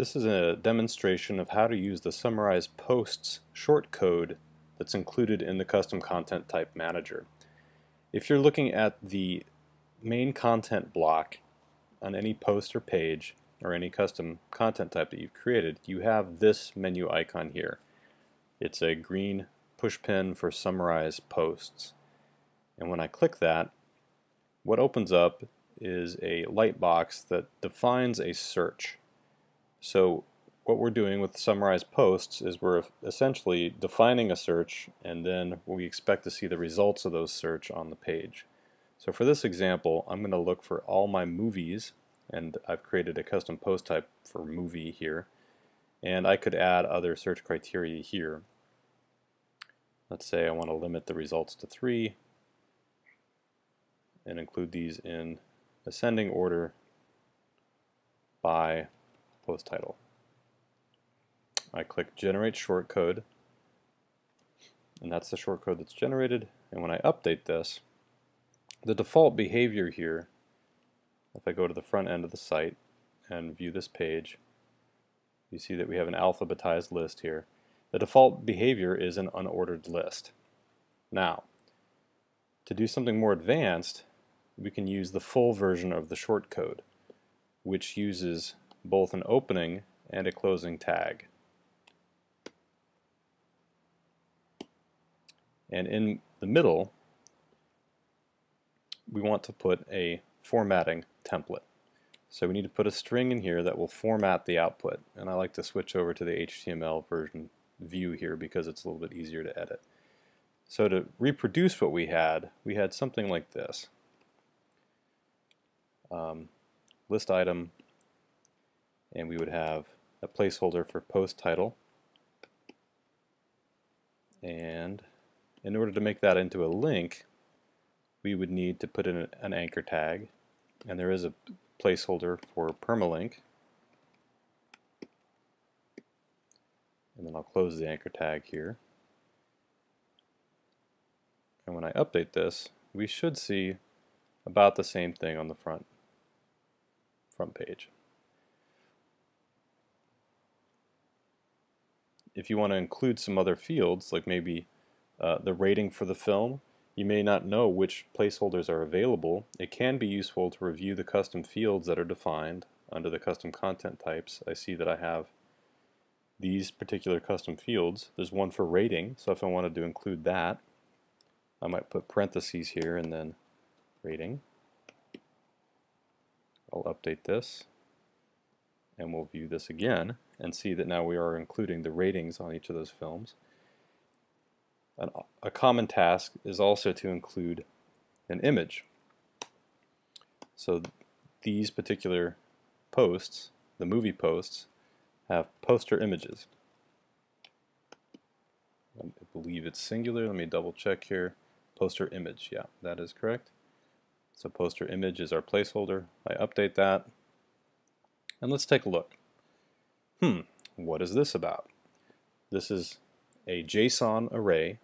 This is a demonstration of how to use the Summarize Posts shortcode that's included in the Custom Content Type Manager. If you're looking at the main content block on any post or page or any custom content type that you've created, you have this menu icon here. It's a green pushpin for Summarize Posts. And when I click that, what opens up is a light box that defines a search. So what we're doing with summarized posts is we're essentially defining a search and then we expect to see the results of those search on the page. So for this example, I'm going to look for all my movies and I've created a custom post type for movie here and I could add other search criteria here. Let's say I want to limit the results to three and include these in ascending order by post title. I click generate shortcode and that's the shortcode that's generated. And when I update this the default behavior here if I go to the front end of the site and view this page you see that we have an alphabetized list here. The default behavior is an unordered list. Now to do something more advanced we can use the full version of the shortcode which uses both an opening and a closing tag. And in the middle, we want to put a formatting template. So we need to put a string in here that will format the output. And I like to switch over to the HTML version view here because it's a little bit easier to edit. So to reproduce what we had, we had something like this. Um, list item and we would have a placeholder for post title. And in order to make that into a link we would need to put in an anchor tag. And there is a placeholder for permalink. And then I'll close the anchor tag here. And when I update this we should see about the same thing on the front front page. If you want to include some other fields, like maybe uh, the rating for the film, you may not know which placeholders are available. It can be useful to review the custom fields that are defined under the custom content types. I see that I have these particular custom fields. There's one for rating, so if I wanted to include that, I might put parentheses here and then rating. I'll update this and we'll view this again and see that now we are including the ratings on each of those films. A common task is also to include an image. So these particular posts, the movie posts, have poster images. Um, I believe it's singular. Let me double check here. Poster image, yeah, that is correct. So poster image is our placeholder. I update that. And let's take a look. Hmm, what is this about? This is a JSON array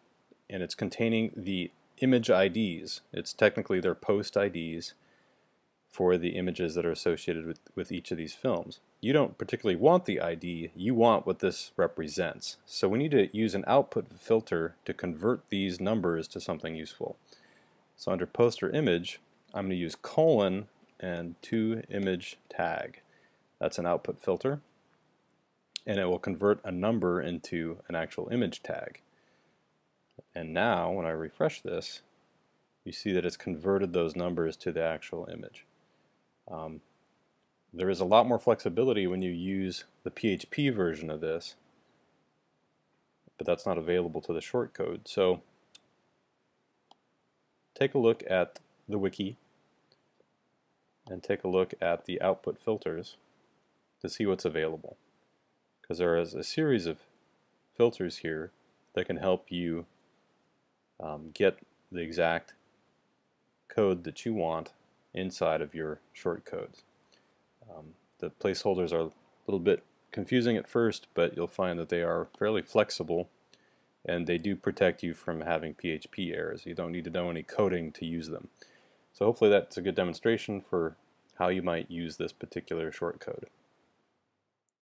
and it's containing the image IDs. It's technically their post IDs for the images that are associated with, with each of these films. You don't particularly want the ID, you want what this represents. So we need to use an output filter to convert these numbers to something useful. So under poster image, I'm going to use colon and to image tag. That's an output filter. And it will convert a number into an actual image tag. And now, when I refresh this, you see that it's converted those numbers to the actual image. Um, there is a lot more flexibility when you use the PHP version of this, but that's not available to the shortcode. So take a look at the wiki and take a look at the output filters to see what's available. Because there is a series of filters here that can help you um, get the exact code that you want inside of your shortcodes. Um, the placeholders are a little bit confusing at first, but you'll find that they are fairly flexible and they do protect you from having PHP errors. You don't need to know any coding to use them. So hopefully that's a good demonstration for how you might use this particular shortcode.